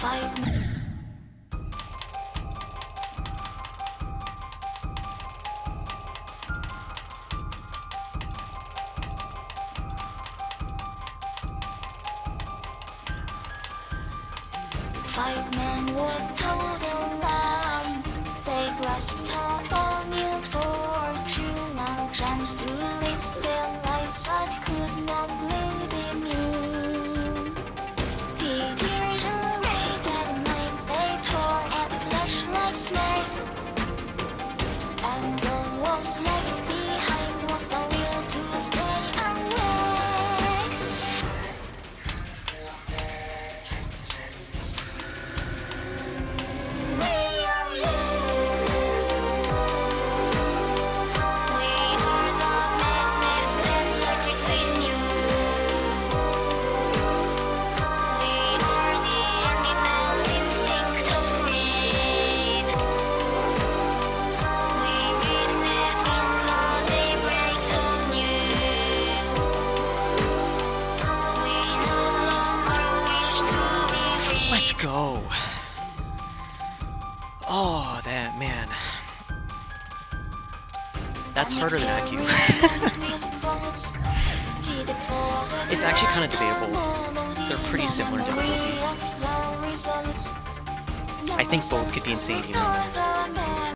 Fight. Five men would toe the line. They grasped a new fortune, a chance to all Let's go. Oh, that man. That's harder than Acu. it's actually kind of debatable. They're pretty similar difficulty. I think both could be insane.